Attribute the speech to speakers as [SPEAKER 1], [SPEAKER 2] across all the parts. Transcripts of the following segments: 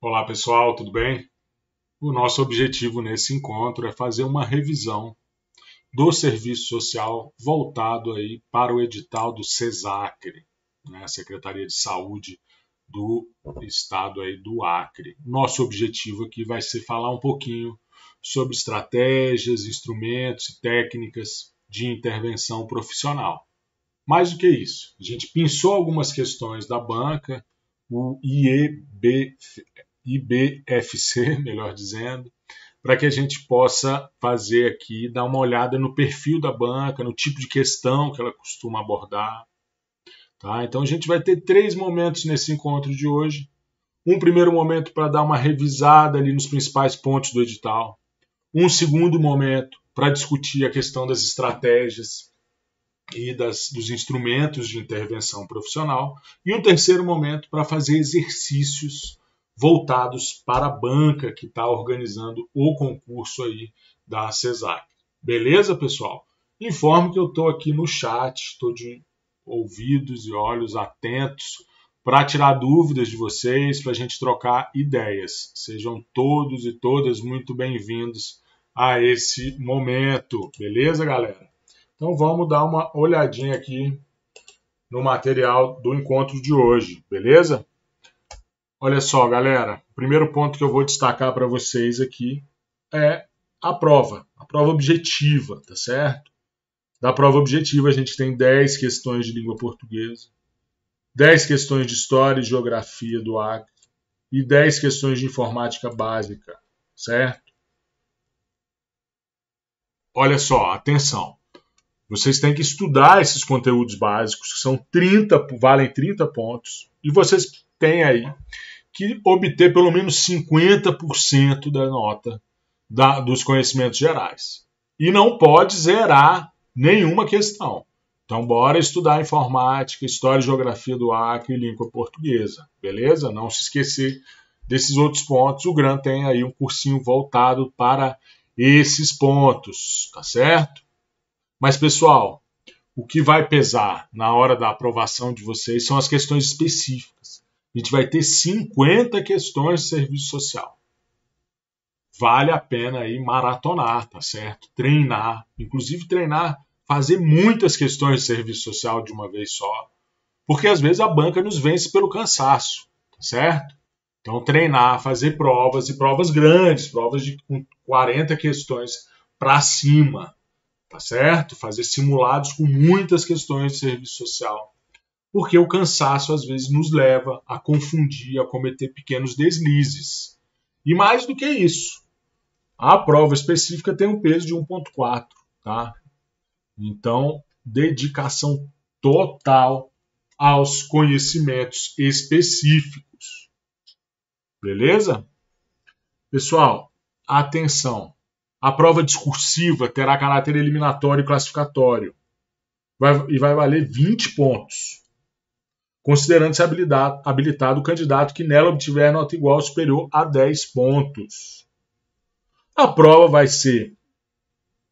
[SPEAKER 1] Olá pessoal, tudo bem? O nosso objetivo nesse encontro é fazer uma revisão do serviço social voltado aí para o edital do CESACRE, né, Secretaria de Saúde do Estado aí do Acre. Nosso objetivo aqui vai ser falar um pouquinho sobre estratégias, instrumentos e técnicas de intervenção profissional. Mais do que isso, a gente pensou algumas questões da banca, o IEB, IBFC, melhor dizendo, para que a gente possa fazer aqui, dar uma olhada no perfil da banca, no tipo de questão que ela costuma abordar. Tá? Então a gente vai ter três momentos nesse encontro de hoje. Um primeiro momento para dar uma revisada ali nos principais pontos do edital. Um segundo momento para discutir a questão das estratégias e das, dos instrumentos de intervenção profissional, e um terceiro momento para fazer exercícios voltados para a banca que está organizando o concurso aí da CESAC. Beleza, pessoal? Informo que eu estou aqui no chat, estou de ouvidos e olhos atentos para tirar dúvidas de vocês, para a gente trocar ideias. Sejam todos e todas muito bem-vindos a esse momento, beleza, galera? Então vamos dar uma olhadinha aqui no material do encontro de hoje, beleza? Olha só, galera, o primeiro ponto que eu vou destacar para vocês aqui é a prova, a prova objetiva, tá certo? Da prova objetiva a gente tem 10 questões de língua portuguesa, 10 questões de história e geografia do Acre e 10 questões de informática básica, certo? Olha só, atenção. Vocês têm que estudar esses conteúdos básicos, que são 30, valem 30 pontos, e vocês têm aí que obter pelo menos 50% da nota da, dos conhecimentos gerais. E não pode zerar nenhuma questão. Então, bora estudar informática, história e geografia do Acre e língua portuguesa, beleza? Não se esquecer desses outros pontos. O GRAN tem aí um cursinho voltado para esses pontos, tá certo? Mas, pessoal, o que vai pesar na hora da aprovação de vocês são as questões específicas. A gente vai ter 50 questões de serviço social. Vale a pena aí maratonar, tá certo? Treinar, inclusive treinar, fazer muitas questões de serviço social de uma vez só, porque às vezes a banca nos vence pelo cansaço, tá certo? Então treinar, fazer provas e provas grandes, provas de 40 questões para cima, tá certo? Fazer simulados com muitas questões de serviço social. Porque o cansaço às vezes nos leva a confundir, a cometer pequenos deslizes. E mais do que isso, a prova específica tem um peso de 1.4, tá? Então, dedicação total aos conhecimentos específicos. Beleza? Pessoal, atenção. A prova discursiva terá caráter eliminatório e classificatório vai, e vai valer 20 pontos, considerando-se habilitado, habilitado o candidato que nela obtiver nota igual ou superior a 10 pontos. A prova vai ser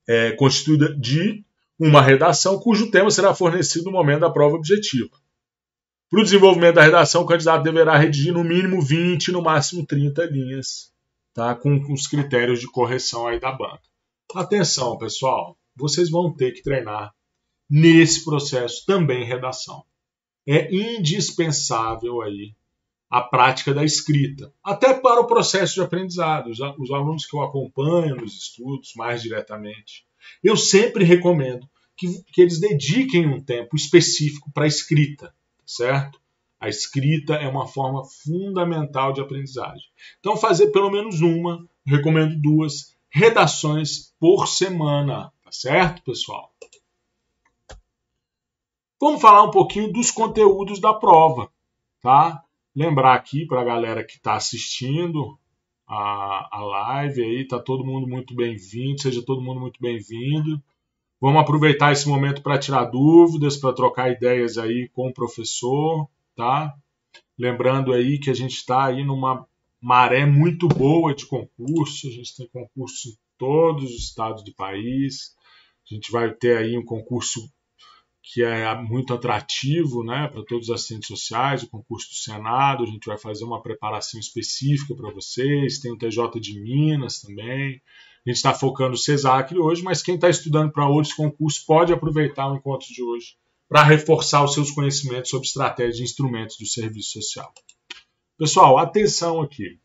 [SPEAKER 1] é, constituída de uma redação cujo tema será fornecido no momento da prova objetiva. Para o desenvolvimento da redação, o candidato deverá redigir no mínimo 20, no máximo 30 linhas tá? com, com os critérios de correção aí da banca. Atenção, pessoal, vocês vão ter que treinar nesse processo também redação. É indispensável aí a prática da escrita, até para o processo de aprendizado. Os, os alunos que eu acompanho nos estudos mais diretamente, eu sempre recomendo que, que eles dediquem um tempo específico para a escrita, certo? A escrita é uma forma fundamental de aprendizagem. Então, fazer pelo menos uma, recomendo duas, redações por semana, tá certo, pessoal? Vamos falar um pouquinho dos conteúdos da prova, tá? Lembrar aqui para a galera que está assistindo a, a live aí, tá todo mundo muito bem-vindo, seja todo mundo muito bem-vindo. Vamos aproveitar esse momento para tirar dúvidas, para trocar ideias aí com o professor tá? Lembrando aí que a gente está aí numa maré muito boa de concurso, a gente tem concurso em todos os estados do país, a gente vai ter aí um concurso que é muito atrativo né, para todos os assistentes sociais, o concurso do Senado, a gente vai fazer uma preparação específica para vocês, tem o TJ de Minas também. A gente está focando o CESAC hoje, mas quem está estudando para outros concursos pode aproveitar o encontro de hoje para reforçar os seus conhecimentos sobre estratégias e instrumentos do serviço social. Pessoal, atenção aqui.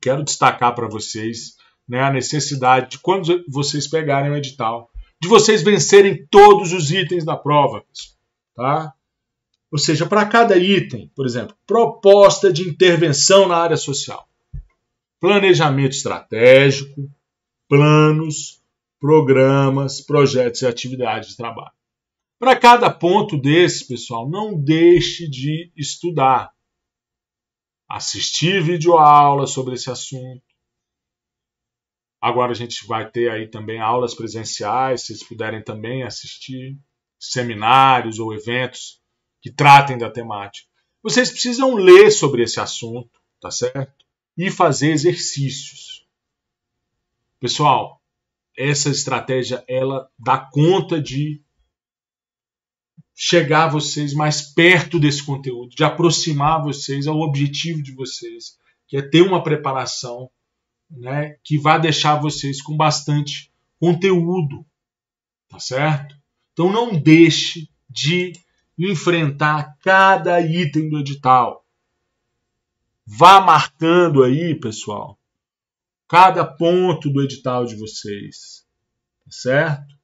[SPEAKER 1] Quero destacar para vocês né, a necessidade de quando vocês pegarem o edital, de vocês vencerem todos os itens da prova. Tá? Ou seja, para cada item, por exemplo, proposta de intervenção na área social, planejamento estratégico, planos, programas, projetos e atividades de trabalho. Para cada ponto desse, pessoal, não deixe de estudar. Assistir videoaula sobre esse assunto. Agora a gente vai ter aí também aulas presenciais, se vocês puderem também assistir, seminários ou eventos que tratem da temática. Vocês precisam ler sobre esse assunto, tá certo? E fazer exercícios. Pessoal, essa estratégia ela dá conta de chegar vocês mais perto desse conteúdo, de aproximar vocês ao objetivo de vocês, que é ter uma preparação né, que vai deixar vocês com bastante conteúdo, tá certo? Então não deixe de enfrentar cada item do edital. Vá marcando aí, pessoal, cada ponto do edital de vocês, tá certo?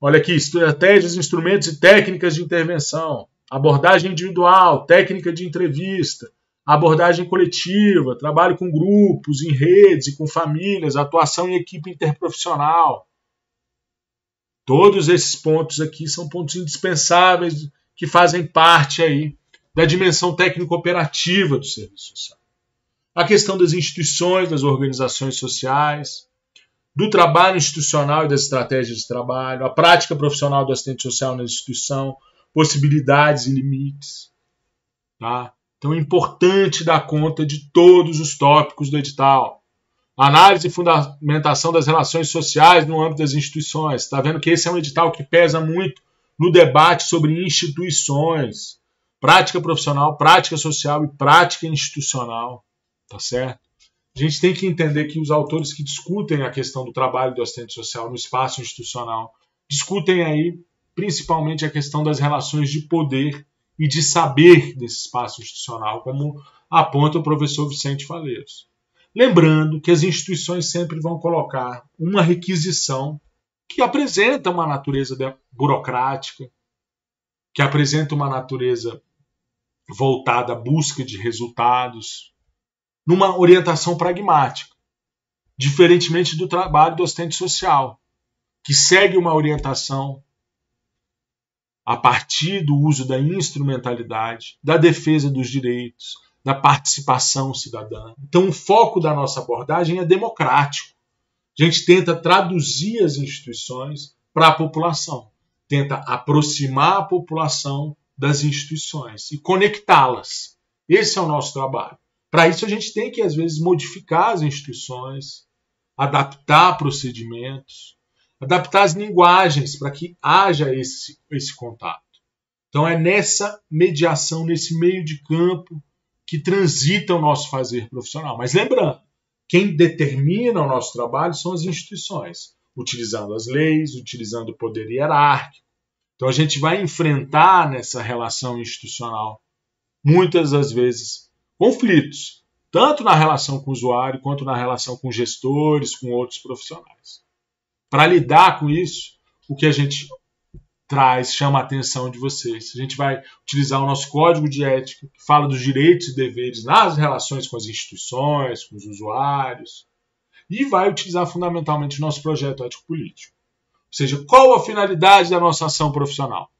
[SPEAKER 1] Olha aqui, estratégias, instrumentos e técnicas de intervenção, abordagem individual, técnica de entrevista, abordagem coletiva, trabalho com grupos, em redes e com famílias, atuação em equipe interprofissional. Todos esses pontos aqui são pontos indispensáveis que fazem parte aí da dimensão técnico-operativa do serviço social. A questão das instituições, das organizações sociais, do trabalho institucional e das estratégias de trabalho, a prática profissional do assistente social na instituição, possibilidades e limites. Tá? Então é importante dar conta de todos os tópicos do edital. Análise e fundamentação das relações sociais no âmbito das instituições. Está vendo que esse é um edital que pesa muito no debate sobre instituições. Prática profissional, prática social e prática institucional. Tá certo? A gente tem que entender que os autores que discutem a questão do trabalho do assistente social no espaço institucional discutem aí principalmente a questão das relações de poder e de saber desse espaço institucional, como aponta o professor Vicente Faleiros. Lembrando que as instituições sempre vão colocar uma requisição que apresenta uma natureza burocrática, que apresenta uma natureza voltada à busca de resultados, numa orientação pragmática, diferentemente do trabalho do assistente social, que segue uma orientação a partir do uso da instrumentalidade, da defesa dos direitos, da participação cidadã. Então, o foco da nossa abordagem é democrático. A gente tenta traduzir as instituições para a população, tenta aproximar a população das instituições e conectá-las. Esse é o nosso trabalho. Para isso, a gente tem que, às vezes, modificar as instituições, adaptar procedimentos, adaptar as linguagens para que haja esse, esse contato. Então, é nessa mediação, nesse meio de campo, que transita o nosso fazer profissional. Mas lembrando, quem determina o nosso trabalho são as instituições, utilizando as leis, utilizando o poder hierárquico. Então, a gente vai enfrentar nessa relação institucional, muitas das vezes, conflitos, tanto na relação com o usuário quanto na relação com gestores, com outros profissionais. Para lidar com isso, o que a gente traz, chama a atenção de vocês. A gente vai utilizar o nosso código de ética, que fala dos direitos e deveres nas relações com as instituições, com os usuários, e vai utilizar fundamentalmente o nosso projeto ético-político. Ou seja, qual a finalidade da nossa ação profissional?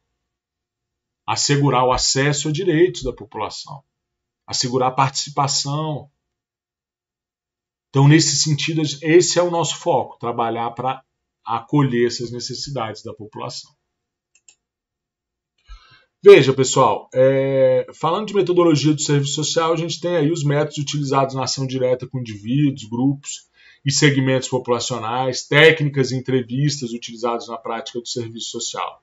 [SPEAKER 1] Assegurar o acesso a direitos da população assegurar a participação. Então, nesse sentido, esse é o nosso foco: trabalhar para acolher essas necessidades da população. Veja, pessoal, é, falando de metodologia do serviço social, a gente tem aí os métodos utilizados na ação direta com indivíduos, grupos, e segmentos populacionais, técnicas e entrevistas utilizadas na prática do serviço social.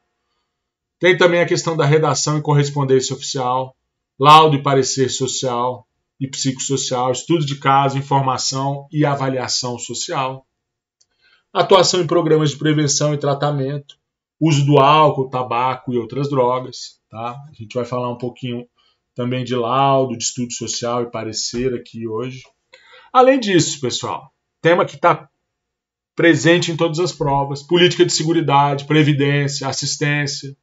[SPEAKER 1] Tem também a questão da redação e correspondência oficial, laudo e parecer social e psicossocial, estudo de caso, informação e avaliação social, atuação em programas de prevenção e tratamento, uso do álcool, tabaco e outras drogas. Tá? A gente vai falar um pouquinho também de laudo, de estudo social e parecer aqui hoje. Além disso, pessoal, tema que está presente em todas as provas: política de segurança, previdência, assistência,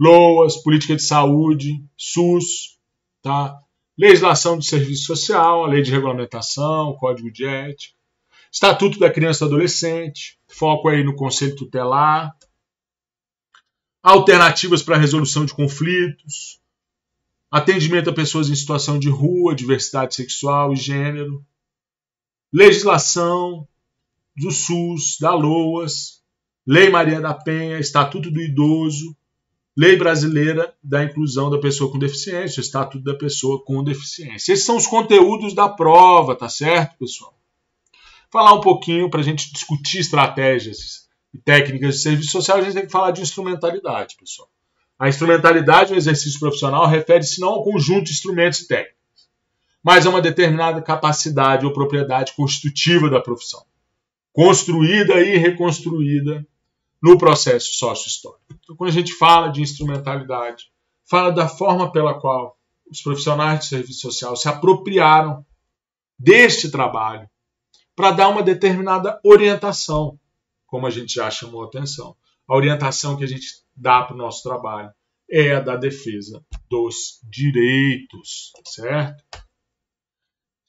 [SPEAKER 1] LOAS, política de saúde, SUS, tá? legislação de serviço social, a lei de regulamentação, código de ética, estatuto da criança e adolescente, foco aí no conselho tutelar, alternativas para resolução de conflitos, atendimento a pessoas em situação de rua, diversidade sexual e gênero, legislação do SUS, da LOAS, Lei Maria da Penha, Estatuto do Idoso, Lei Brasileira da Inclusão da Pessoa com Deficiência, Estatuto da Pessoa com Deficiência. Esses são os conteúdos da prova, tá certo, pessoal? Falar um pouquinho para a gente discutir estratégias e técnicas de serviço social, a gente tem que falar de instrumentalidade, pessoal. A instrumentalidade no exercício profissional refere-se não ao conjunto de instrumentos e técnicas, mas a uma determinada capacidade ou propriedade constitutiva da profissão, construída e reconstruída no processo sócio-histórico. Então, quando a gente fala de instrumentalidade, fala da forma pela qual os profissionais de serviço social se apropriaram deste trabalho para dar uma determinada orientação, como a gente já chamou a atenção. A orientação que a gente dá para o nosso trabalho é a da defesa dos direitos, certo?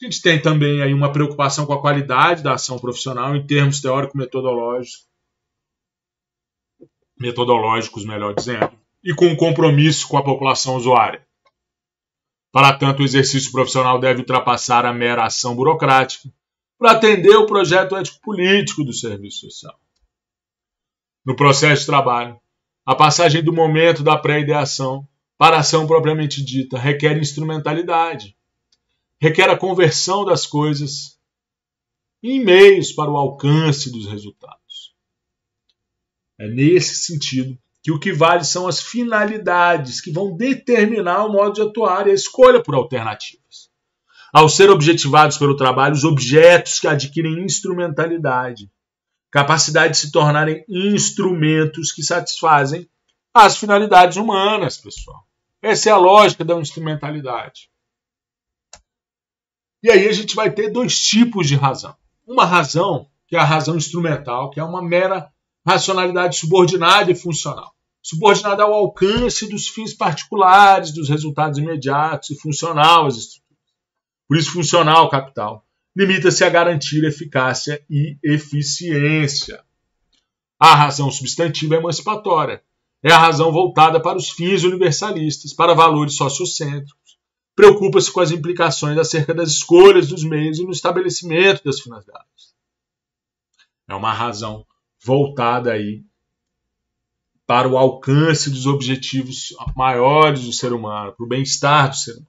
[SPEAKER 1] A gente tem também aí uma preocupação com a qualidade da ação profissional em termos teórico-metodológicos, metodológicos, melhor dizendo, e com um compromisso com a população usuária. Para tanto, o exercício profissional deve ultrapassar a mera ação burocrática para atender o projeto ético-político do serviço social. No processo de trabalho, a passagem do momento da pré-ideação para a ação propriamente dita requer instrumentalidade, requer a conversão das coisas em meios para o alcance dos resultados. É nesse sentido que o que vale são as finalidades que vão determinar o modo de atuar e a escolha por alternativas. Ao ser objetivados pelo trabalho, os objetos que adquirem instrumentalidade capacidade de se tornarem instrumentos que satisfazem as finalidades humanas, pessoal. Essa é a lógica da instrumentalidade. E aí a gente vai ter dois tipos de razão. Uma razão, que é a razão instrumental, que é uma mera racionalidade subordinada e funcional. Subordinada ao alcance dos fins particulares, dos resultados imediatos e funcional às. Por isso, funcional capital limita-se a garantir eficácia e eficiência. A razão substantiva é emancipatória. É a razão voltada para os fins universalistas, para valores sociocêntricos. Preocupa-se com as implicações acerca das escolhas dos meios e no estabelecimento das finalidades. É uma razão voltada aí para o alcance dos objetivos maiores do ser humano, para o bem-estar do ser humano.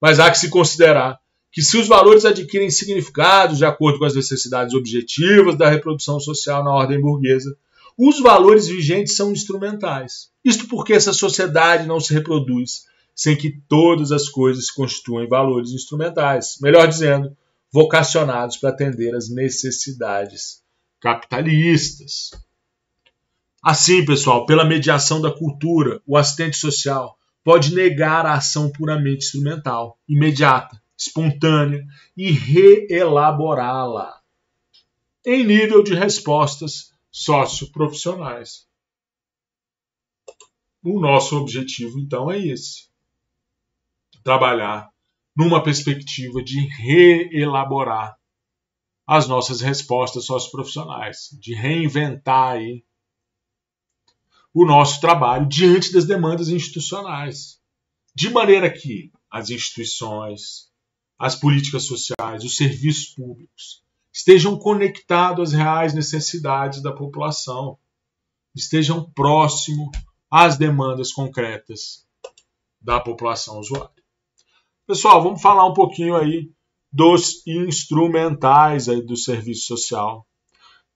[SPEAKER 1] Mas há que se considerar que se os valores adquirem significados de acordo com as necessidades objetivas da reprodução social na ordem burguesa, os valores vigentes são instrumentais. Isto porque essa sociedade não se reproduz sem que todas as coisas constituam valores instrumentais, melhor dizendo, vocacionados para atender às necessidades capitalistas. Assim, pessoal, pela mediação da cultura, o assistente social pode negar a ação puramente instrumental, imediata, espontânea e reelaborá-la em nível de respostas socioprofissionais. O nosso objetivo, então, é esse: trabalhar numa perspectiva de reelaborar as nossas respostas socioprofissionais, de reinventar aí o nosso trabalho diante das demandas institucionais, de maneira que as instituições, as políticas sociais, os serviços públicos estejam conectados às reais necessidades da população, estejam próximo às demandas concretas da população usuária. Pessoal, vamos falar um pouquinho aí dos instrumentais aí do serviço social.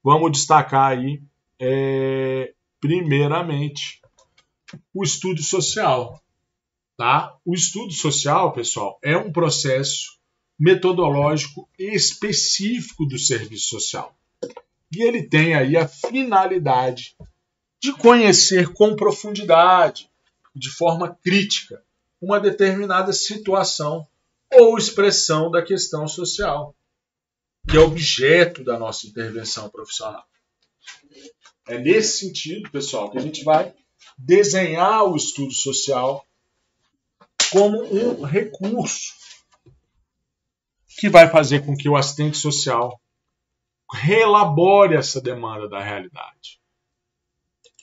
[SPEAKER 1] Vamos destacar aí, é, primeiramente, o estudo social. Tá? O estudo social, pessoal, é um processo metodológico específico do serviço social. E ele tem aí a finalidade de conhecer com profundidade, de forma crítica, uma determinada situação ou expressão da questão social, que é objeto da nossa intervenção profissional. É nesse sentido, pessoal, que a gente vai desenhar o estudo social como um recurso que vai fazer com que o assistente social relabore essa demanda da realidade.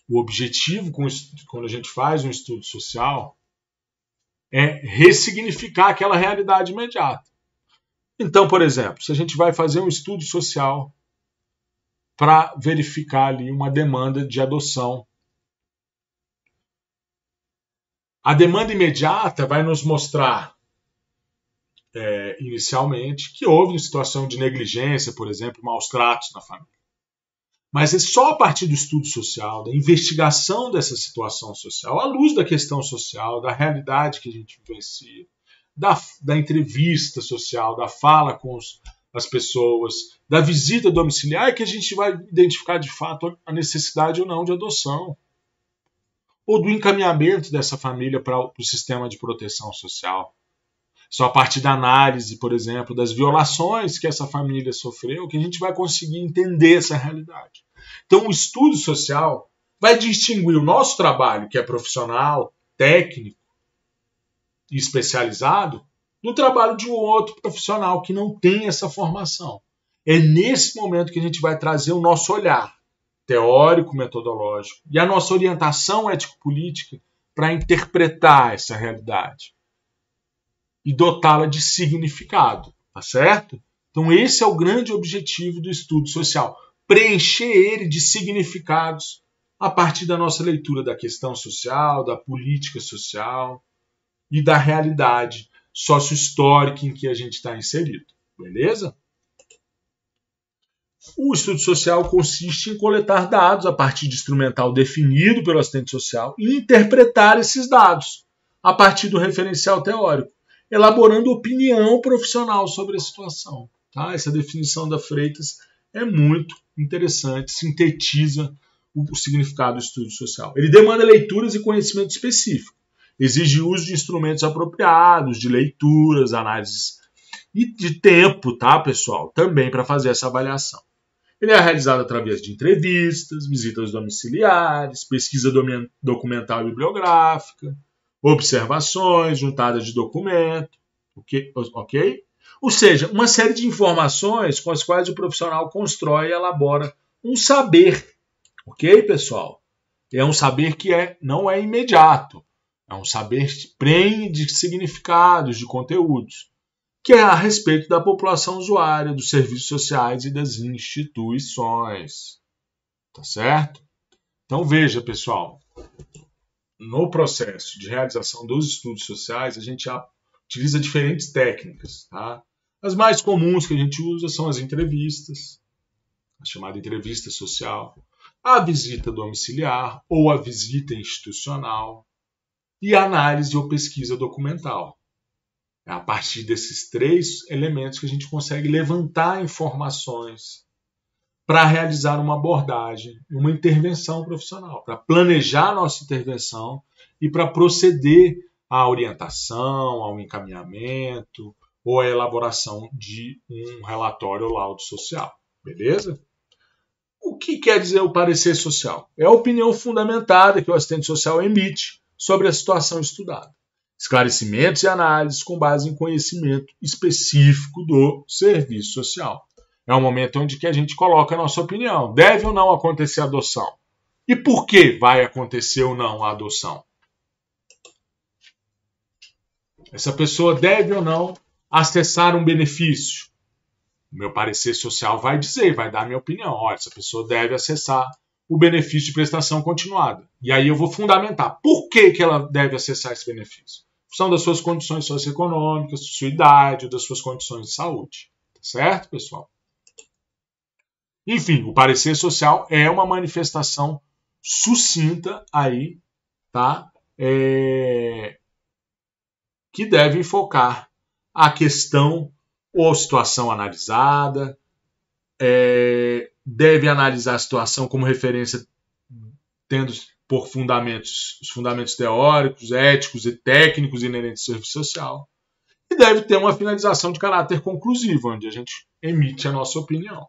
[SPEAKER 1] O objetivo quando a gente faz um estudo social é ressignificar aquela realidade imediata. Então, por exemplo, se a gente vai fazer um estudo social para verificar ali uma demanda de adoção A demanda imediata vai nos mostrar, é, inicialmente, que houve uma situação de negligência, por exemplo, maus tratos na família. Mas é só a partir do estudo social, da investigação dessa situação social, à luz da questão social, da realidade que a gente vivencia, da, da entrevista social, da fala com os, as pessoas, da visita domiciliar, que a gente vai identificar de fato a necessidade ou não de adoção ou do encaminhamento dessa família para o sistema de proteção social. Só a partir da análise, por exemplo, das violações que essa família sofreu, que a gente vai conseguir entender essa realidade. Então, o estudo social vai distinguir o nosso trabalho, que é profissional, técnico e especializado, do trabalho de um outro profissional que não tem essa formação. É nesse momento que a gente vai trazer o nosso olhar teórico metodológico e a nossa orientação ético-política para interpretar essa realidade e dotá-la de significado, tá certo? Então esse é o grande objetivo do estudo social, preencher ele de significados a partir da nossa leitura da questão social, da política social e da realidade sócio-histórica em que a gente está inserido, beleza? O estudo social consiste em coletar dados a partir de instrumental definido pelo assistente social e interpretar esses dados a partir do referencial teórico, elaborando opinião profissional sobre a situação. Tá? Essa definição da Freitas é muito interessante, sintetiza o significado do estudo social. Ele demanda leituras e conhecimento específico, exige uso de instrumentos apropriados, de leituras, análises e de tempo, tá, pessoal? Também para fazer essa avaliação. Ele é realizado através de entrevistas, visitas domiciliares, pesquisa documental e bibliográfica, observações, juntadas de documento, ok? Ou seja, uma série de informações com as quais o profissional constrói e elabora um saber, ok, pessoal? É um saber que é, não é imediato, é um saber que prende significados, de conteúdos que é a respeito da população usuária, dos serviços sociais e das instituições. Tá certo? Então veja, pessoal, no processo de realização dos estudos sociais, a gente utiliza diferentes técnicas. Tá? As mais comuns que a gente usa são as entrevistas, a chamada entrevista social, a visita domiciliar ou a visita institucional e a análise ou pesquisa documental. É a partir desses três elementos que a gente consegue levantar informações para realizar uma abordagem, uma intervenção profissional, para planejar nossa intervenção e para proceder à orientação, ao encaminhamento ou à elaboração de um relatório ou laudo social. Beleza? O que quer dizer o parecer social? É a opinião fundamentada que o assistente social emite sobre a situação estudada esclarecimentos e análises com base em conhecimento específico do serviço social. É um momento onde que a gente coloca a nossa opinião. Deve ou não acontecer a adoção? E por que vai acontecer ou não a adoção? Essa pessoa deve ou não acessar um benefício? O meu parecer social vai dizer, vai dar minha opinião. Olha, essa pessoa deve acessar o benefício de prestação continuada. E aí eu vou fundamentar por que, que ela deve acessar esse benefício função das suas condições socioeconômicas, sua idade, das suas condições de saúde. Tá certo, pessoal? Enfim, o parecer social é uma manifestação sucinta aí, tá? É... Que deve focar a questão ou situação analisada, é... deve analisar a situação como referência, tendo por fundamentos, os fundamentos teóricos, éticos e técnicos inerentes ao serviço social, e deve ter uma finalização de caráter conclusivo, onde a gente emite a nossa opinião.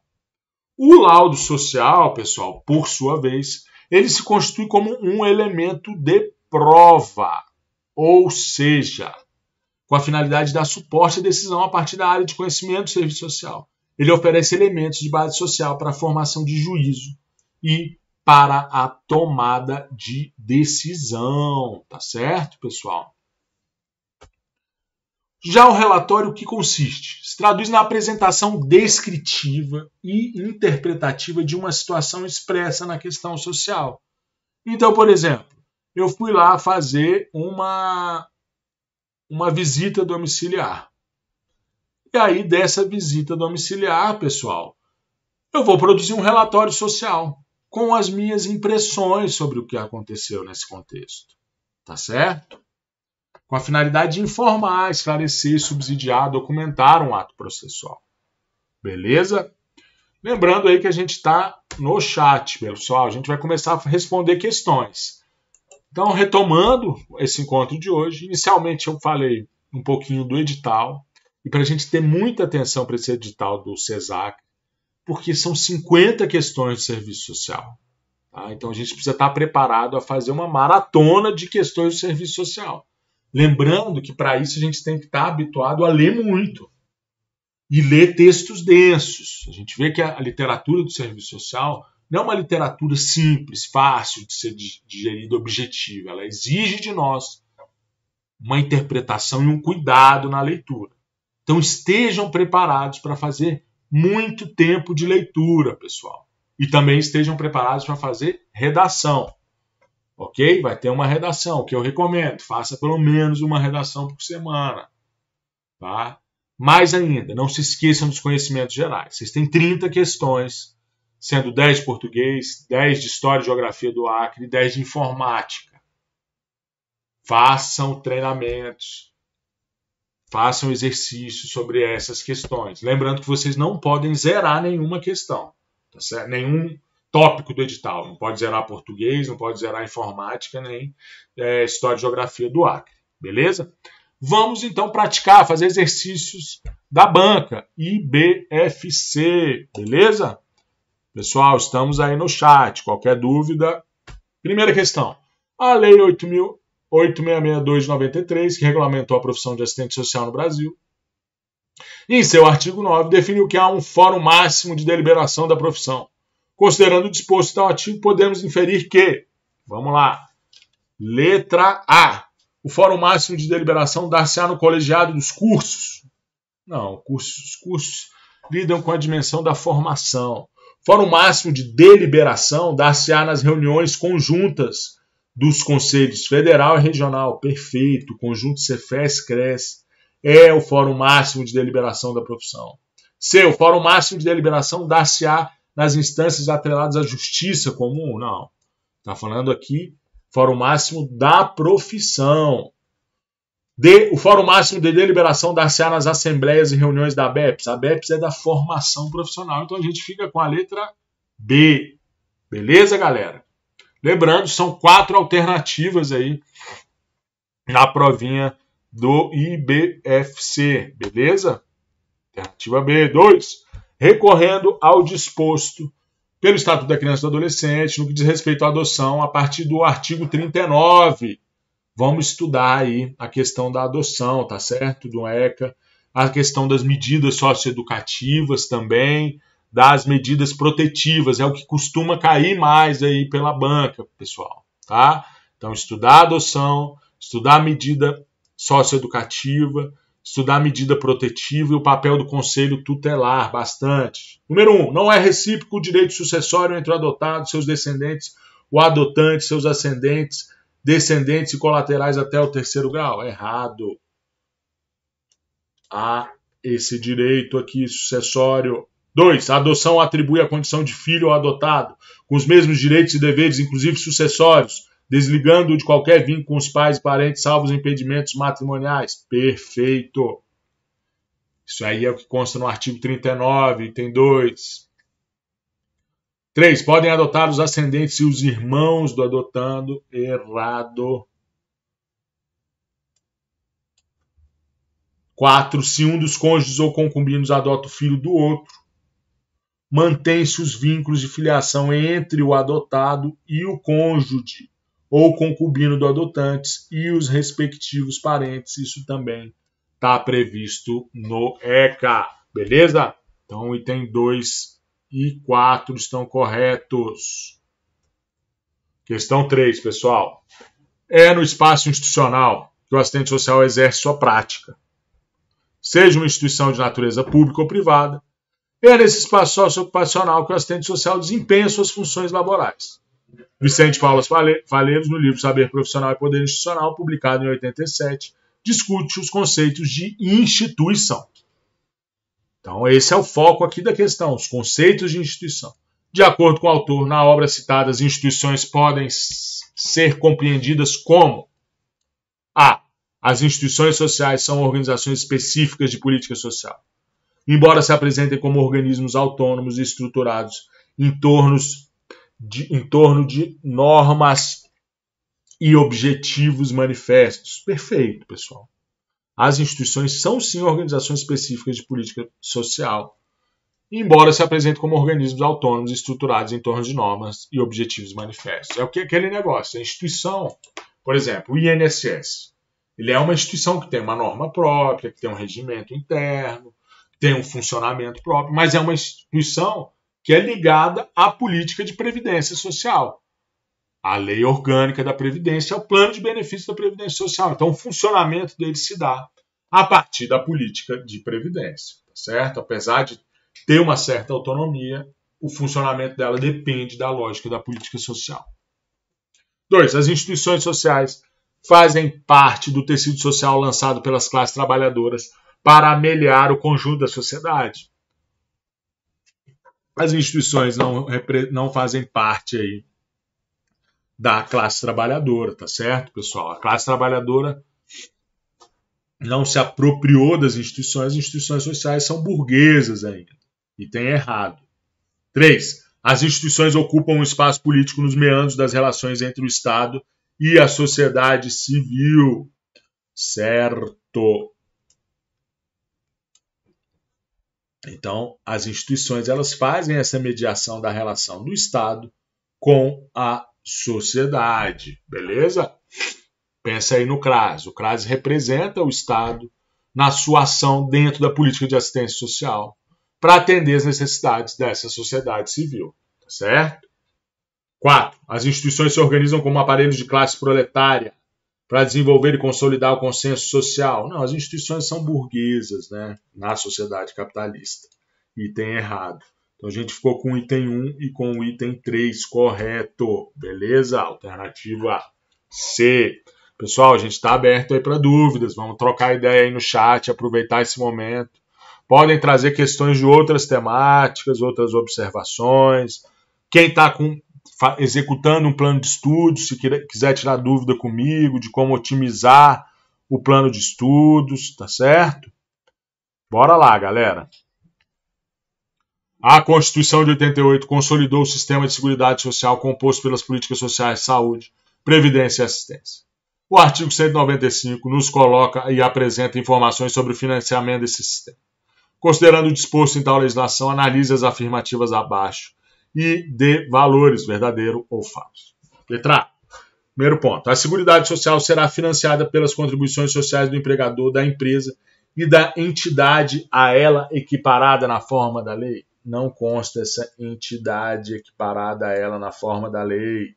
[SPEAKER 1] O laudo social, pessoal, por sua vez, ele se constitui como um elemento de prova, ou seja, com a finalidade de dar suporte à decisão a partir da área de conhecimento do serviço social. Ele oferece elementos de base social para a formação de juízo e para a tomada de decisão, tá certo, pessoal? Já o relatório, o que consiste? Se traduz na apresentação descritiva e interpretativa de uma situação expressa na questão social. Então, por exemplo, eu fui lá fazer uma, uma visita domiciliar. E aí, dessa visita domiciliar, pessoal, eu vou produzir um relatório social com as minhas impressões sobre o que aconteceu nesse contexto. Tá certo? Com a finalidade de informar, esclarecer, subsidiar, documentar um ato processual. Beleza? Lembrando aí que a gente está no chat, pessoal. A gente vai começar a responder questões. Então, retomando esse encontro de hoje, inicialmente eu falei um pouquinho do edital, e para a gente ter muita atenção para esse edital do CESAC, porque são 50 questões de serviço social. Tá? Então a gente precisa estar preparado a fazer uma maratona de questões de serviço social. Lembrando que para isso a gente tem que estar habituado a ler muito e ler textos densos. A gente vê que a literatura do serviço social não é uma literatura simples, fácil de ser digerida, objetiva. Ela exige de nós uma interpretação e um cuidado na leitura. Então estejam preparados para fazer muito tempo de leitura, pessoal. E também estejam preparados para fazer redação ok? Vai ter uma redação, que eu recomendo. Faça pelo menos uma redação por semana, tá? Mais ainda, não se esqueçam dos conhecimentos gerais. Vocês têm 30 questões, sendo 10 de português, 10 de história e geografia do Acre e 10 de informática. Façam treinamentos, façam exercícios sobre essas questões. Lembrando que vocês não podem zerar nenhuma questão, tá certo? Nenhum tópico do edital. Não pode zerar português, não pode zerar informática, nem é, história e geografia do Acre. Beleza? Vamos então praticar, fazer exercícios da banca IBFC. Beleza? Pessoal, estamos aí no chat. Qualquer dúvida? Primeira questão. A Lei 8.862 de 93, que regulamentou a profissão de assistente social no Brasil, em seu artigo 9, definiu que há um fórum máximo de deliberação da profissão Considerando o disposto tal artigo, podemos inferir que, vamos lá, letra A, o fórum máximo de deliberação dar-se-á no colegiado dos cursos. Não, cursos, os cursos lidam com a dimensão da formação. Fórum máximo de deliberação dar-se-á nas reuniões conjuntas dos conselhos federal e regional. Perfeito. Conjunto Cefes-CRES é o fórum máximo de deliberação da profissão. C. O fórum máximo de deliberação dar-se-á nas instâncias atreladas à justiça comum? Não. Está falando aqui fórum máximo da profissão. D, o fórum máximo de deliberação dar-se-á nas assembleias e reuniões da BEPS. A BEPS é da formação profissional, então a gente fica com a letra B. Beleza, galera? Lembrando, são quatro alternativas aí na provinha do IBFC, beleza? Alternativa B, 2 recorrendo ao disposto pelo Estatuto da Criança e do Adolescente no que diz respeito à adoção a partir do artigo 39. Vamos estudar aí a questão da adoção, tá certo? Do ECA, a questão das medidas socioeducativas também, das medidas protetivas, é o que costuma cair mais aí pela banca, pessoal, tá? Então, estudar a adoção, estudar a medida socioeducativa, estudar a medida protetiva e o papel do conselho tutelar bastante. Número um, não é recíproco o direito sucessório entre o adotado, seus descendentes, o adotante, seus ascendentes, descendentes e colaterais até o terceiro grau? Errado. Há esse direito aqui sucessório. 2. A adoção atribui a condição de filho ao adotado, com os mesmos direitos e deveres, inclusive sucessórios, desligando-o de qualquer vínculo com os pais e parentes, salvo os impedimentos matrimoniais. Perfeito. Isso aí é o que consta no artigo 39, item 2. 3. Podem adotar os ascendentes e os irmãos do adotando. Errado. 4. Se um dos cônjuges ou concubinos adota o filho do outro, mantém-se os vínculos de filiação entre o adotado e o cônjuge ou concubino do adotante e os respectivos parentes. Isso também está previsto no ECA. Beleza? Então, item 2 e 4 estão corretos. Questão 3, pessoal. É no espaço institucional que o assistente social exerce sua prática seja uma instituição de natureza pública ou privada, é nesse espaço socioocupacional que o assistente social desempenha suas funções laborais. Vicente Paulo Faleiros, no livro Saber Profissional e Poder Institucional, publicado em 87, discute os conceitos de instituição. Então, esse é o foco aqui da questão, os conceitos de instituição. De acordo com o autor, na obra citada, as instituições podem ser compreendidas como a as instituições sociais são organizações específicas de política social. Embora se apresentem como organismos autônomos e estruturados em, de, em torno de normas e objetivos manifestos. Perfeito, pessoal. As instituições são sim organizações específicas de política social, embora se apresentem como organismos autônomos estruturados em torno de normas e objetivos manifestos. É o que aquele negócio. A instituição, por exemplo, o INSS. Ele é uma instituição que tem uma norma própria, que tem um regimento interno, tem um funcionamento próprio, mas é uma instituição que é ligada à política de previdência social. A lei orgânica da Previdência é o plano de benefícios da Previdência Social. Então, o funcionamento dele se dá a partir da política de previdência, tá certo? Apesar de ter uma certa autonomia, o funcionamento dela depende da lógica da política social. Dois, as instituições sociais fazem parte do tecido social lançado pelas classes trabalhadoras para ameliar o conjunto da sociedade. As instituições não, não fazem parte aí da classe trabalhadora, tá certo, pessoal? A classe trabalhadora não se apropriou das instituições, as instituições sociais são burguesas ainda, e tem errado. 3. As instituições ocupam um espaço político nos meandros das relações entre o Estado e a sociedade civil. Certo. Então, as instituições elas fazem essa mediação da relação do Estado com a sociedade, beleza? Pensa aí no CRAS. O CRAS representa o Estado na sua ação dentro da política de assistência social para atender as necessidades dessa sociedade civil, tá certo? 4. As instituições se organizam como aparelhos de classe proletária para desenvolver e consolidar o consenso social. Não, as instituições são burguesas né, na sociedade capitalista. Item errado. Então a gente ficou com o item 1 e com o item 3 correto. Beleza? Alternativa C. Pessoal, a gente está aberto aí para dúvidas. Vamos trocar ideia aí no chat, aproveitar esse momento. Podem trazer questões de outras temáticas, outras observações. Quem está com executando um plano de estudos, se quiser tirar dúvida comigo de como otimizar o plano de estudos, tá certo? Bora lá, galera. A Constituição de 88 consolidou o sistema de seguridade social composto pelas políticas sociais de saúde, previdência e assistência. O artigo 195 nos coloca e apresenta informações sobre o financiamento desse sistema. Considerando o disposto em tal legislação, analise as afirmativas abaixo e de valores, verdadeiro ou falso. Letra A. Primeiro ponto. A Seguridade Social será financiada pelas contribuições sociais do empregador, da empresa e da entidade a ela equiparada na forma da lei. Não consta essa entidade equiparada a ela na forma da lei.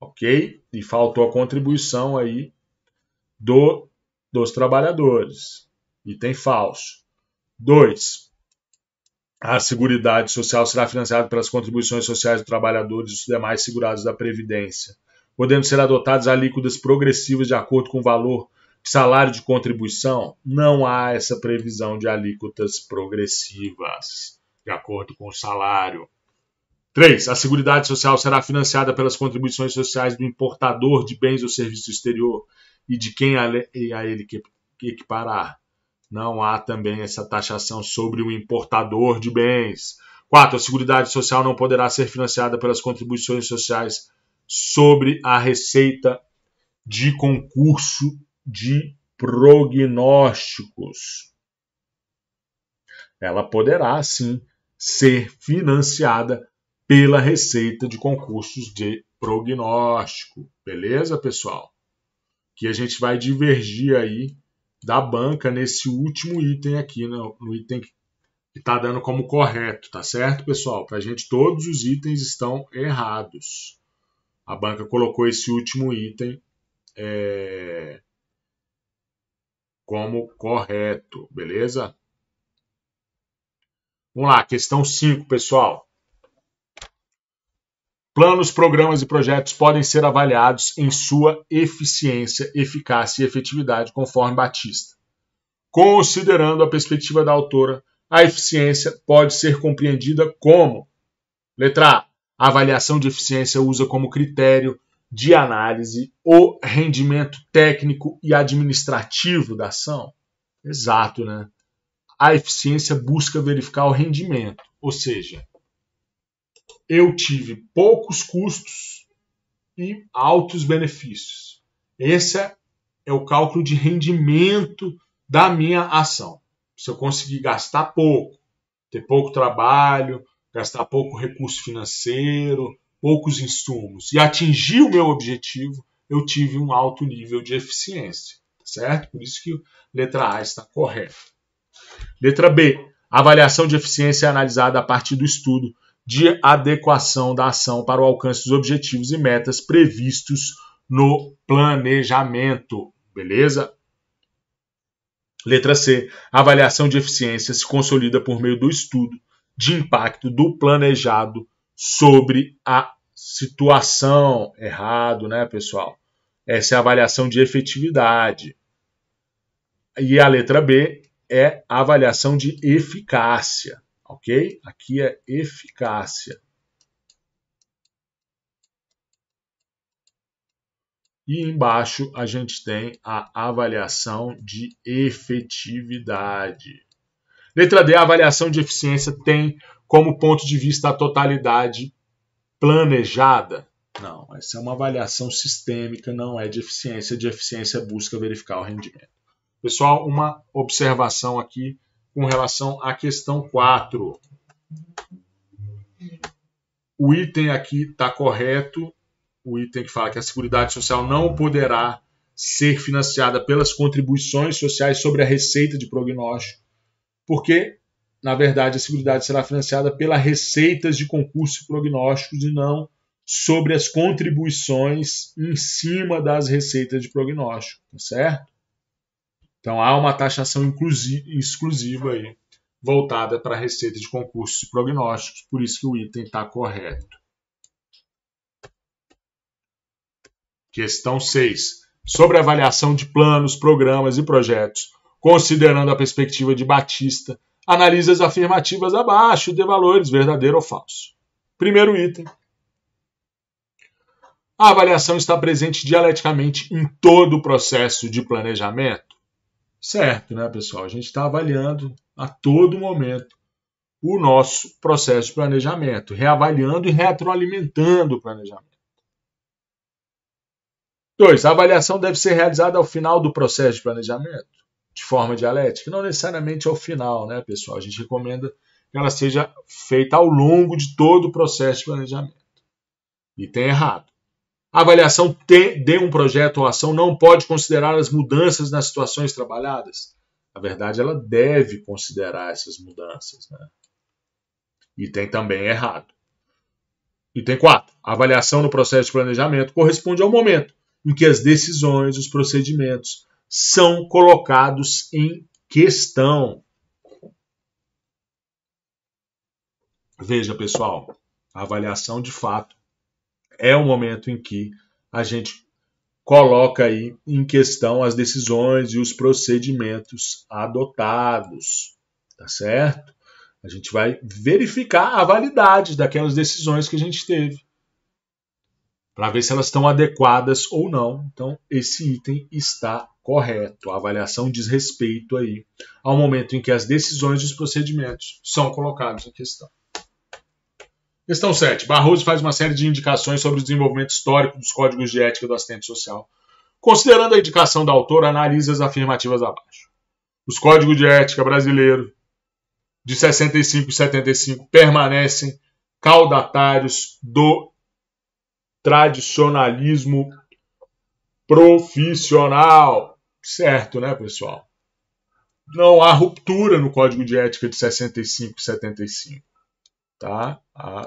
[SPEAKER 1] Ok? E faltou a contribuição aí do, dos trabalhadores. Item falso. 2. A Seguridade Social será financiada pelas contribuições sociais dos trabalhadores e dos demais segurados da Previdência. podendo ser adotadas alíquotas progressivas de acordo com o valor de salário de contribuição? Não há essa previsão de alíquotas progressivas de acordo com o salário. 3. A Seguridade Social será financiada pelas contribuições sociais do importador de bens ou serviços exterior e de quem a ele equiparar. Não há também essa taxação sobre o importador de bens. 4. A Seguridade Social não poderá ser financiada pelas contribuições sociais sobre a receita de concurso de prognósticos. Ela poderá, sim, ser financiada pela receita de concursos de prognóstico. Beleza, pessoal? Que a gente vai divergir aí da banca nesse último item aqui, né? no item que está dando como correto, tá certo, pessoal? Para a gente, todos os itens estão errados. A banca colocou esse último item é, como correto, beleza? Vamos lá, questão 5, pessoal. Planos, programas e projetos podem ser avaliados em sua eficiência, eficácia e efetividade, conforme Batista. Considerando a perspectiva da autora, a eficiência pode ser compreendida como: letra A. A avaliação de eficiência usa como critério de análise o rendimento técnico e administrativo da ação. Exato, né? A eficiência busca verificar o rendimento, ou seja, eu tive poucos custos e altos benefícios. Esse é o cálculo de rendimento da minha ação. Se eu conseguir gastar pouco, ter pouco trabalho, gastar pouco recurso financeiro, poucos insumos e atingir o meu objetivo, eu tive um alto nível de eficiência, certo? Por isso que letra A está correta. Letra B. A avaliação de eficiência é analisada a partir do estudo de adequação da ação para o alcance dos objetivos e metas previstos no planejamento. Beleza? Letra C. Avaliação de eficiência se consolida por meio do estudo de impacto do planejado sobre a situação. Errado, né, pessoal? Essa é a avaliação de efetividade. E a letra B é a avaliação de eficácia ok? Aqui é eficácia. E embaixo a gente tem a avaliação de efetividade. Letra D, a avaliação de eficiência tem como ponto de vista a totalidade planejada. Não, essa é uma avaliação sistêmica, não é de eficiência. De eficiência busca verificar o rendimento. Pessoal, uma observação aqui com relação à questão 4. O item aqui está correto, o item que fala que a Seguridade Social não poderá ser financiada pelas contribuições sociais sobre a receita de prognóstico, porque, na verdade, a Seguridade será financiada pelas receitas de concurso e prognósticos e não sobre as contribuições em cima das receitas de prognóstico, tá certo? Então há uma taxação exclusiva aí, voltada para a receita de concursos e prognósticos, por isso que o item está correto. Questão 6. Sobre avaliação de planos, programas e projetos, considerando a perspectiva de Batista, analise as afirmativas abaixo de valores verdadeiro ou falso. Primeiro item. A avaliação está presente dialeticamente em todo o processo de planejamento certo, né, pessoal? A gente está avaliando a todo momento o nosso processo de planejamento, reavaliando e retroalimentando o planejamento. Dois, a avaliação deve ser realizada ao final do processo de planejamento, de forma dialética, não necessariamente ao final, né, pessoal? A gente recomenda que ela seja feita ao longo de todo o processo de planejamento. E tem errado. A avaliação de um projeto ou ação não pode considerar as mudanças nas situações trabalhadas. Na verdade, ela deve considerar essas mudanças. Né? E tem também errado. Item 4. A avaliação no processo de planejamento corresponde ao momento em que as decisões, os procedimentos são colocados em questão. Veja, pessoal, a avaliação de fato é o momento em que a gente coloca aí em questão as decisões e os procedimentos adotados, tá certo? A gente vai verificar a validade daquelas decisões que a gente teve para ver se elas estão adequadas ou não. Então, esse item está correto. A avaliação diz respeito aí ao momento em que as decisões e os procedimentos são colocados em questão. Questão 7. Barroso faz uma série de indicações sobre o desenvolvimento histórico dos códigos de ética do assistente social. Considerando a indicação da autora, analisa as afirmativas abaixo. Os códigos de ética brasileiro de 65 e 75 permanecem caudatários do tradicionalismo profissional. Certo, né, pessoal? Não há ruptura no Código de Ética de 65 e 75. Tá?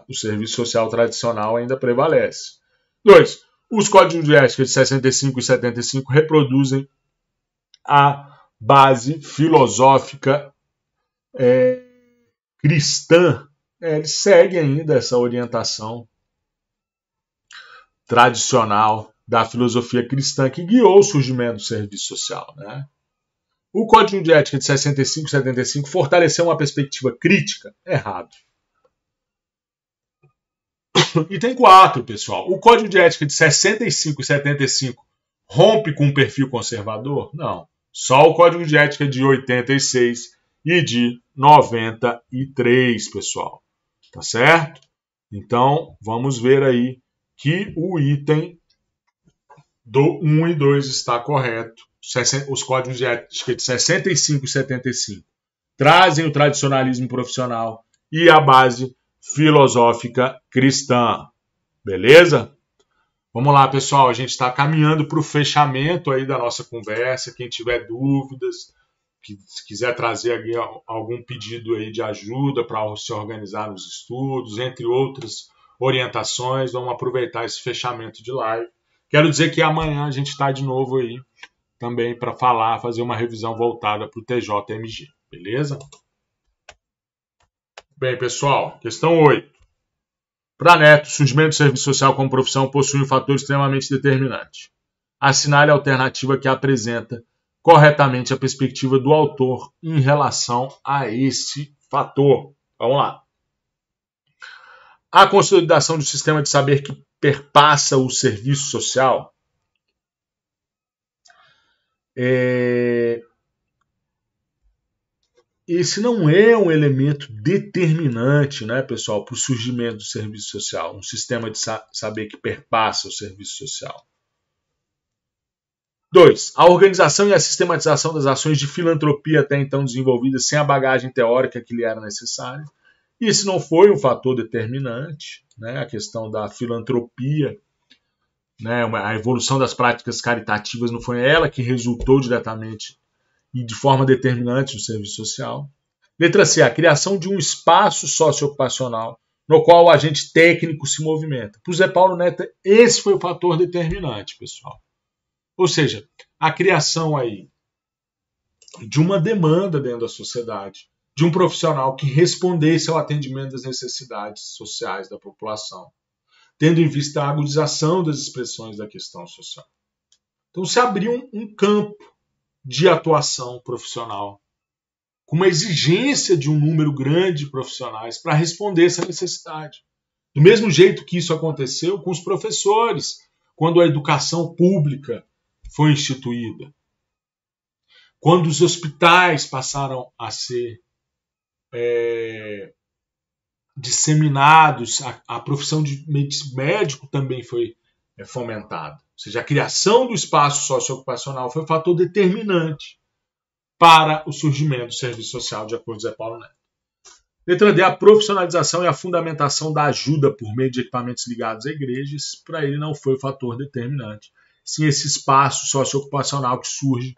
[SPEAKER 1] o serviço social tradicional ainda prevalece. 2. Os códigos de ética de 65 e 75 reproduzem a base filosófica é, cristã. É, eles seguem ainda essa orientação tradicional da filosofia cristã que guiou o surgimento do serviço social. Né? O Código de Ética de 65 e 75 fortaleceu uma perspectiva crítica? Errado. Item 4, pessoal. O Código de Ética de 65 e 75 rompe com o perfil conservador? Não. Só o Código de Ética de 86 e de 93, pessoal. Tá certo? Então, vamos ver aí que o item do 1 e 2 está correto. Os códigos de ética de 65 e 75 trazem o tradicionalismo profissional e a base filosófica cristã. Beleza? Vamos lá, pessoal. A gente está caminhando para o fechamento aí da nossa conversa. Quem tiver dúvidas, que quiser trazer algum pedido aí de ajuda para se organizar nos estudos, entre outras orientações, vamos aproveitar esse fechamento de live. Quero dizer que amanhã a gente está de novo aí também para falar, fazer uma revisão voltada para o TJMG, beleza? Bem, pessoal, questão 8. Para Neto, surgimento do serviço social como profissão possui um fator extremamente determinante. Assinale a alternativa que apresenta corretamente a perspectiva do autor em relação a esse fator. Vamos lá. A consolidação do sistema de saber que perpassa o serviço social é, esse não é um elemento determinante, né, pessoal, para o surgimento do serviço social, um sistema de sa saber que perpassa o serviço social. 2. A organização e a sistematização das ações de filantropia até então desenvolvidas sem a bagagem teórica que lhe era necessária. Isso não foi um fator determinante, né, a questão da filantropia, né, a evolução das práticas caritativas não foi ela que resultou diretamente e de forma determinante no serviço social. Letra C, a criação de um espaço socioocupacional no qual o agente técnico se movimenta. Para o Zé Paulo Neto, esse foi o fator determinante, pessoal. Ou seja, a criação aí de uma demanda dentro da sociedade, de um profissional que respondesse ao atendimento das necessidades sociais da população, tendo em vista a agudização das expressões da questão social. Então se abriu um, um campo de atuação profissional, com uma exigência de um número grande de profissionais para responder essa necessidade. Do mesmo jeito que isso aconteceu com os professores, quando a educação pública foi instituída. Quando os hospitais passaram a ser é, disseminados, a, a, profissão de médico também foi é, fomentada. Ou seja, a criação do espaço socioocupacional foi um fator determinante para o surgimento do serviço social, de acordo com Zé Paulo Neto. Letra D, a profissionalização e a fundamentação da ajuda por meio de equipamentos ligados a igrejas, para ele não foi o fator determinante, sim esse espaço socioocupacional que surge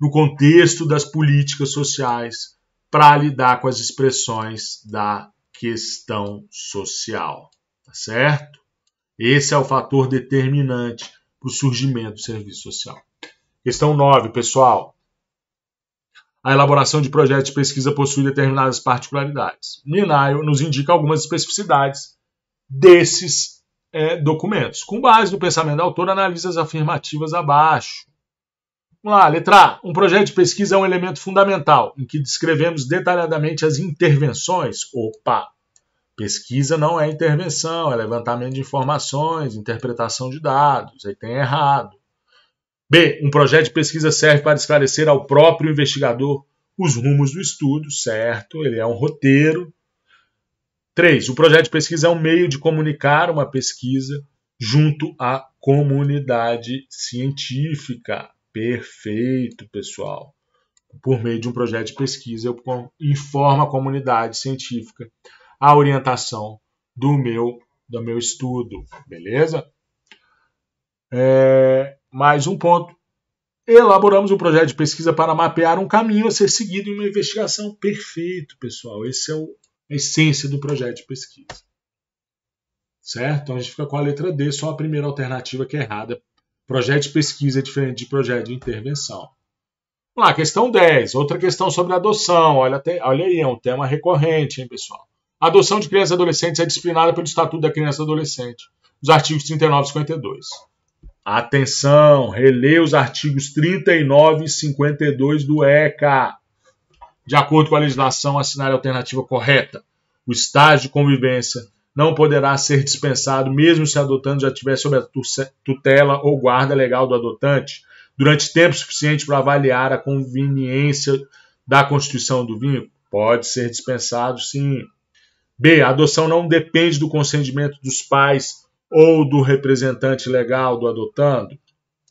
[SPEAKER 1] no contexto das políticas sociais para lidar com as expressões da questão social, tá certo? Esse é o fator determinante para o surgimento do serviço social. Questão 9, pessoal. A elaboração de projetos de pesquisa possui determinadas particularidades. Minayo nos indica algumas especificidades desses é, documentos. Com base no pensamento do autor, analisa as afirmativas abaixo. Vamos lá, letra A. Um projeto de pesquisa é um elemento fundamental em que descrevemos detalhadamente as intervenções. Opa! Pesquisa não é intervenção, é levantamento de informações, interpretação de dados. Aí tem errado. B. Um projeto de pesquisa serve para esclarecer ao próprio investigador os rumos do estudo, certo? Ele é um roteiro. 3. O projeto de pesquisa é um meio de comunicar uma pesquisa junto à comunidade científica. Perfeito, pessoal. Por meio de um projeto de pesquisa, eu informo a comunidade científica a orientação do meu, do meu estudo, beleza? É, mais um ponto. Elaboramos um projeto de pesquisa para mapear um caminho a ser seguido em uma investigação. Perfeito, pessoal. Esse é o, a essência do projeto de pesquisa. Certo? Então a gente fica com a letra D, só a primeira alternativa que é errada. Projeto de pesquisa é diferente de projeto de intervenção. Vamos lá, questão 10. Outra questão sobre adoção. Olha, olha aí, é um tema recorrente, hein, pessoal? A adoção de crianças e adolescentes é disciplinada pelo Estatuto da Criança e Adolescente, os artigos 39 e 52. Atenção, releia os artigos 39 e 52 do ECA. De acordo com a legislação, assinar a alternativa correta. O estágio de convivência não poderá ser dispensado, mesmo se o adotante já tiver sob a tutela ou guarda legal do adotante, durante tempo suficiente para avaliar a conveniência da constituição do vínculo. Pode ser dispensado, sim. B. A adoção não depende do consentimento dos pais ou do representante legal do adotando?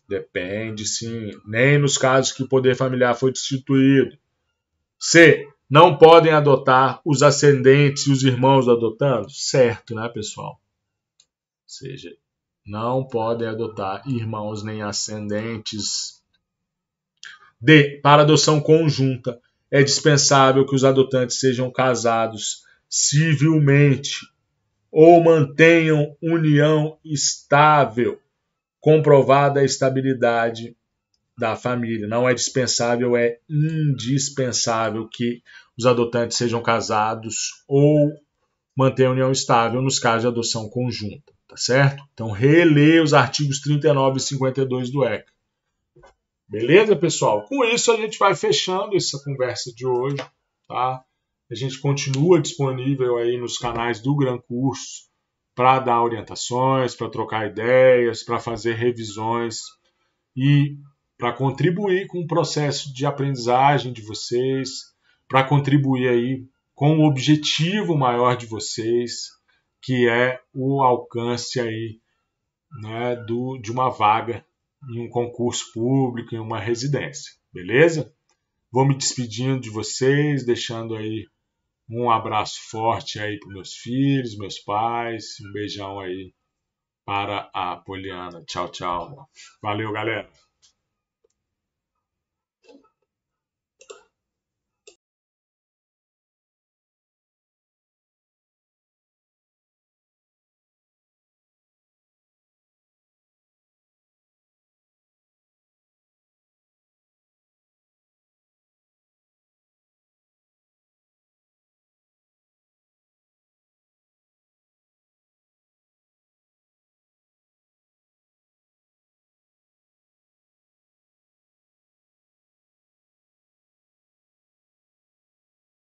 [SPEAKER 1] Depende, sim. Nem nos casos que o poder familiar foi destituído. C. Não podem adotar os ascendentes e os irmãos do adotando? Certo, né, pessoal? Ou seja, não podem adotar irmãos nem ascendentes. D. Para adoção conjunta, é dispensável que os adotantes sejam casados civilmente ou mantenham união estável, comprovada a estabilidade da família. Não é dispensável, é indispensável que os adotantes sejam casados ou mantenham união estável nos casos de adoção conjunta, tá certo? Então, releia os artigos 39 e 52 do ECA. Beleza, pessoal? Com isso, a gente vai fechando essa conversa de hoje, tá? A gente continua disponível aí nos canais do Gran Curso para dar orientações, para trocar ideias, para fazer revisões e para contribuir com o processo de aprendizagem de vocês, para contribuir aí com o objetivo maior de vocês, que é o alcance aí né, do, de uma vaga em um concurso público, em uma residência, beleza? Vou me despedindo de vocês, deixando aí um abraço forte aí para meus filhos, meus pais. Um beijão aí para a Poliana. Tchau, tchau. Valeu, galera.